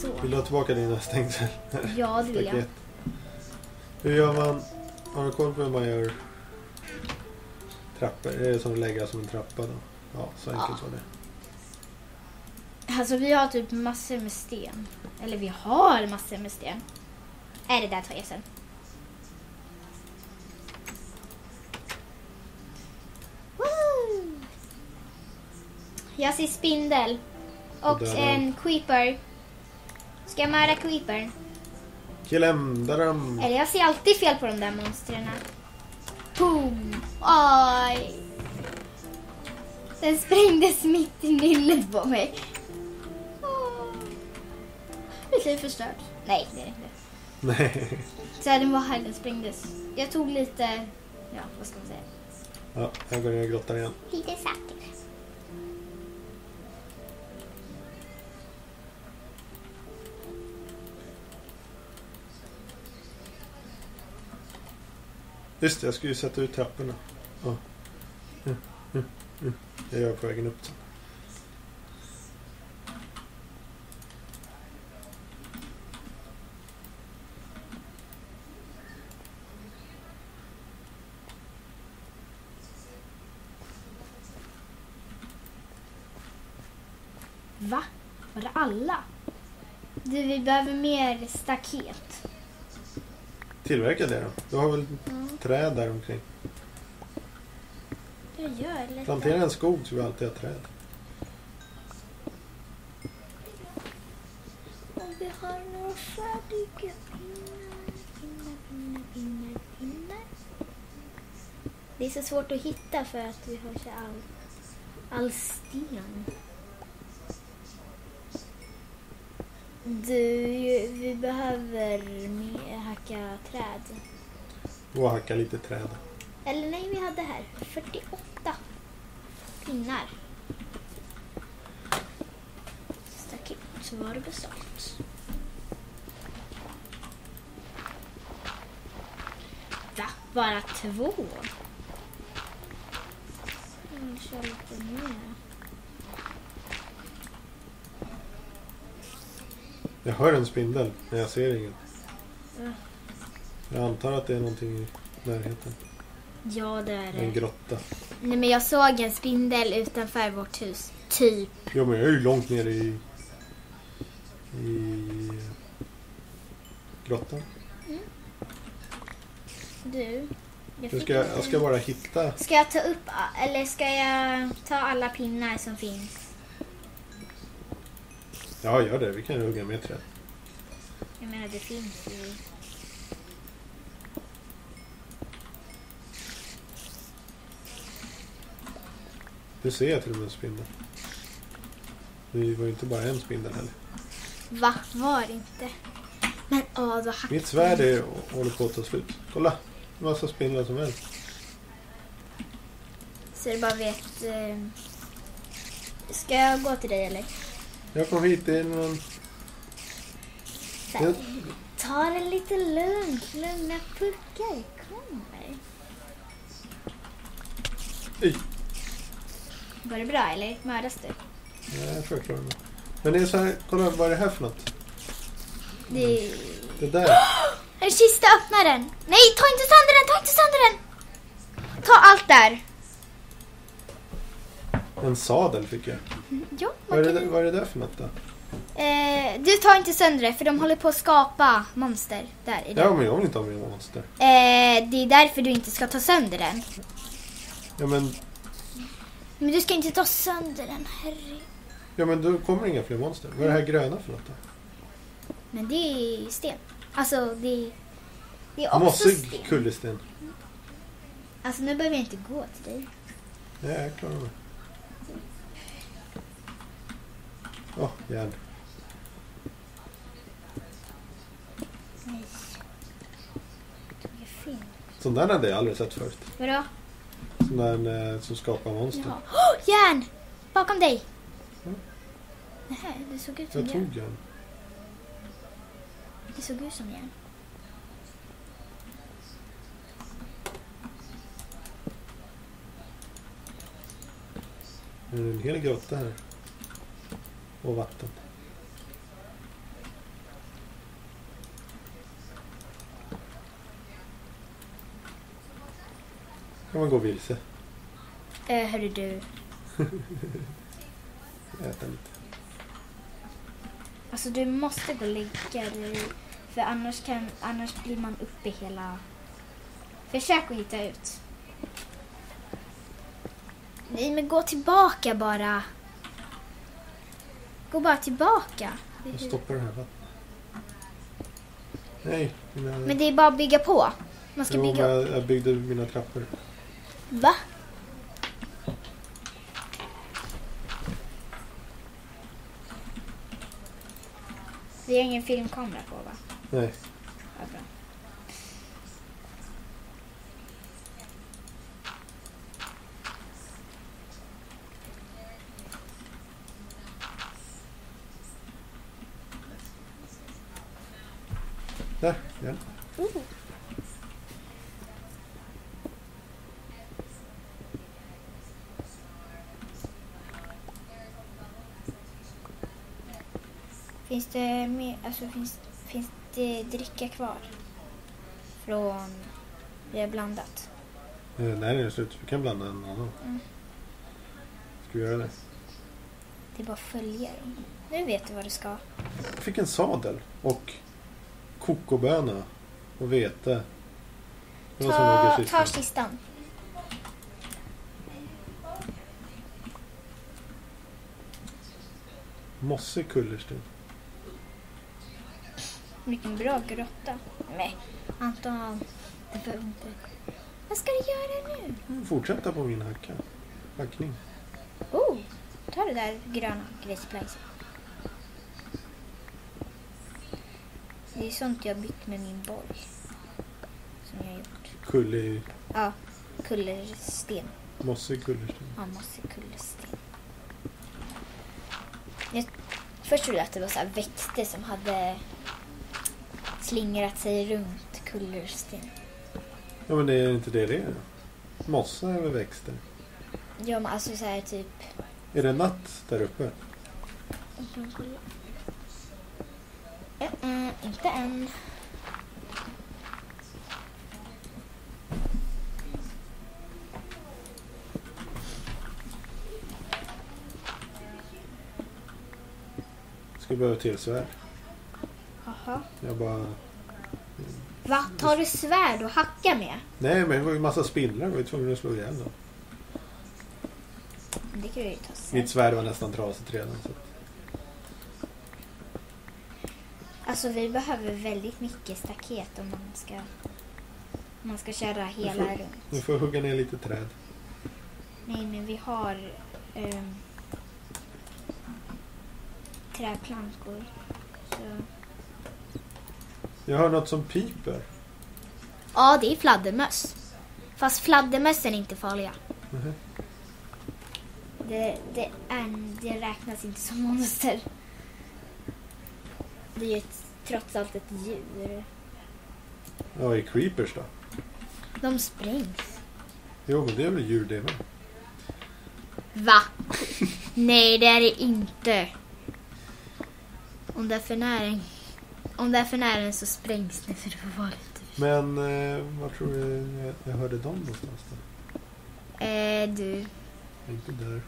Så. Vill du ha tillbaka dina stängsel? Ja, det vill jag. Hur gör man? Har du koll på hur man gör trappor? Är det som att lägga som en trappa då? Ja, så enkelt var det. Alltså vi har typ massor med sten. Eller vi har massor med sten. Är det där Theresen? Woo! Jag ser spindel. Och en creeper. Ska jag mörda creepern? Killen, där är de. Eller jag ser alltid fel på de där monstren. Boom! Aj! Den sprängdes mitt i nyllet på mig. Åh. Mitt liv förstört. Nej, det är det inte. Nej. Så den var här, den sprängdes. Jag tog lite, ja vad ska man säga? Ja, jag går ner i grottan igen. Lite saker. Just det, jag skulle ju sätta ut trapporna. Ja. Mm, mm, mm. Jag gör på vägen upp sen. Va? Var det alla? Du, vi behöver mer staket. Tillverka det då. Du har väl träd där omkring? Jag gör lite. Plantera en skog så vi alltid har träd. Om vi har några färdiga pinnar, pinnar, pinnar, pinnar, pinnar. Det är så svårt att hitta för att vi har så all, all sten. Du, vi behöver hacka träd. Och hacka lite träd. Eller nej, vi hade här 48 pinnar. Staket, så var det beställt. Va? Bara två? Jag vill köra lite mer. Jag hör en spindel, men jag ser ingen. Ja. Jag antar att det är någonting i närheten. Ja, det är En det. grotta. Nej, men jag såg en spindel utanför vårt hus. Typ. Jo, men jag är ju långt ner i... I... Grottan. Du. Jag fick ska jag, en jag ska bara hitta... Ska jag ta upp, eller ska jag ta alla pinnar som finns? Ja, gör det. Vi kan hugga med träd. Jag menar det finns ju. Du ser jag till och med en spindel. Det var ju inte bara en spindel heller. Va? Var det inte? Men åh, då hackade Mitt svärd är, håller på att ta slut. Kolla! Massa spindlar som helst. Så du bara vet. Eh... Ska jag gå till dig eller? Jag kom hit, någon... Så. Jag, Ta det lite lugnt. Lugna puckar kommer. Oj. Var det bra eller? Mördas du? ja, jag tror jag klarar mig. Men det är så här, kolla vad är det här för något? Det... Det där. En kista, öppna den! Nej, ta inte sönder den! Ta inte sönder den! Ta allt där! En sadel fick jag. Ja, Vad är, man det, kan... vad är det där för något då? eh, du tar inte sönder det för de håller på att skapa monster. Där i Ja, den. men jag vill inte ha med monster. Eh, det är därför du inte ska ta sönder den. Ja, men, Men du ska inte ta sönder den, herre. ja, men då kommer inga fler monster. Vad är det här gröna för något då? Men det är sten. Alltså, det är, det är också Mossig sten. kullersten. Alltså, nu behöver jag inte gå till dig. Ja, jag klarar mig. Åh, oh, järn. Nej. Sån där hade jag aldrig sett förut. Vadå? Sån där eh, som skapar monster. Ja. Oh, järn! Bakom dig! Mm. Nej, det såg ut som Jag järn. tog järn. Det såg ut som järn. Det är en hel grotta här. Och vatten. Kan man gå vilse. Eh, hörru du. Äta lite. Alltså du måste gå och lägga dig. För annars, kan, annars blir man uppe hela... Försök att hitta ut. Nej men gå tillbaka bara. Gå bara tillbaka. Jag stoppar det här vattnet. Nej, mina... Men det är bara att bygga på. Man ska jo, bygga upp. jag, jag byggde mina trappor. Va? Vi har ingen filmkamera på va? Nej, Ja, bra. där. Ja. Uh. Finns det mer, alltså finns, finns det dricka kvar? Från vi har blandat. Eh, Nej, det är slut. Vi kan blanda en annan. Mm. Ska vi göra det? Det är bara att följa dem. Nu vet du vad du ska. Jag fick en sadel och kokoböna och vete. Det var Ta, ta kistan. Mossig kullersten. Vilken bra grotta. Nej, Anton. Det behöver inte. Vad ska du göra nu? Fortsätta på min hacka. Hackning. Oh, ta det där gröna grisplajset. Det är sånt jag byggt med min borg. Som jag gjort. Kullig, Ja, kullersten. mossig kullersten. Ja, massor kullersten. Jag, först trodde jag att det var så här växter som hade slingrat sig runt kullersten. Ja men det är inte det det är. Mossa är väl växter. Ja, men alltså så här typ... Är det natt där uppe? Eh, inte än. Ska behöva till svärd. Jaha. Jag bara... Va? Tar du svärd och hackar med? Nej men det var ju massa spindlar. Jag var ju tvungen att slå ihjäl dem. Det kan du ju ta sen. Mitt svärd var nästan trasigt redan. Så. Alltså vi behöver väldigt mycket staket om man ska, om man ska köra hela får- runt. Nu får hugga ner lite träd. Nej, men vi har ehm, träplankor. Så. Jag hör något som piper. Ja, det är fladdermöss. Fast fladdermöss är inte farliga. Mhm. Det, det, är, det räknas inte som monster. Det är ju ett, trots allt ett djur. Ja, i creepers då? De sprängs. Jo men det är väl djur det med. Va? Nej, det är det inte. Om det är för nära en, om det är för nära en så sprängs det för det får vara lite Men eh, var tror du jag, jag hörde dem någonstans då? Eh, du, Inte där.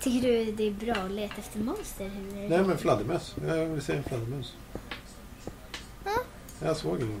tycker du det är bra att leta efter monster? Eller? Nej men fladdermöss. Jag vill se en fladdermöss. Ja. Jag såg ingen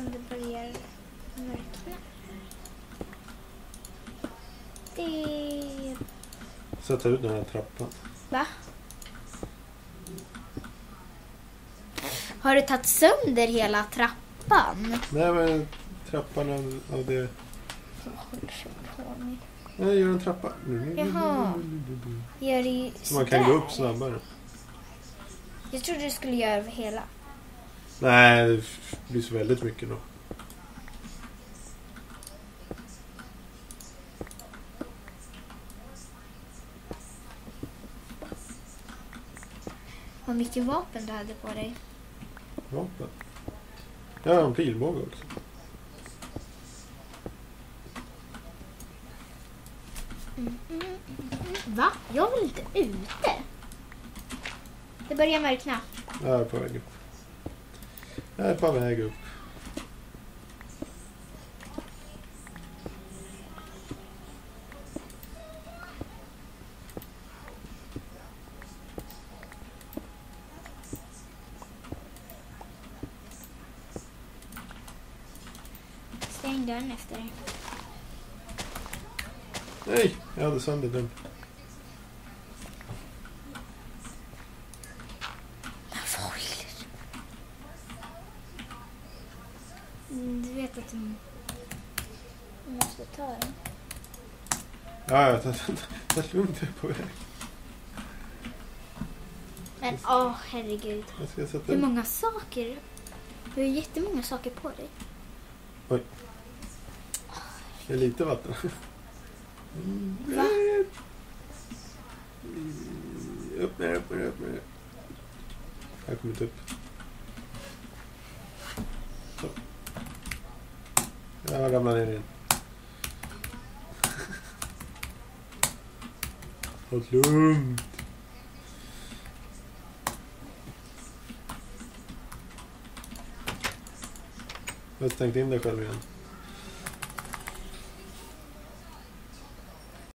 om det börjar mörkna. Det... Sätta ut den här trappan. Va? Har du tagit sönder hela trappan? Nej, men trappan av, av det... Nej, gör en trappa. Jaha. Gör det så man kan gå upp snabbare. Jag trodde du skulle göra hela. Nej, det blir så väldigt mycket då. Vad mycket vapen du hade på dig. Vapen. Jag har en pilbåge också. Va? Jag vill inte ute. Det börjar mörkna. Jag är på väg upp. Jag är på väg upp. Stäng dörren efter dig. Nej, jag hade sönder den. Ja, ja, ta, ta, ta det lugnt. Jag är på väg. Men åh herregud. Jag ska sätta Hur många saker? Du har jättemånga saker på dig. Det är lite vatten. Va? Upp ner, upp ner, upp ner. Jag har kommit upp. Så. Jag ramlar ner igen. Håll lugnt. Du har stängt in dig själv igen.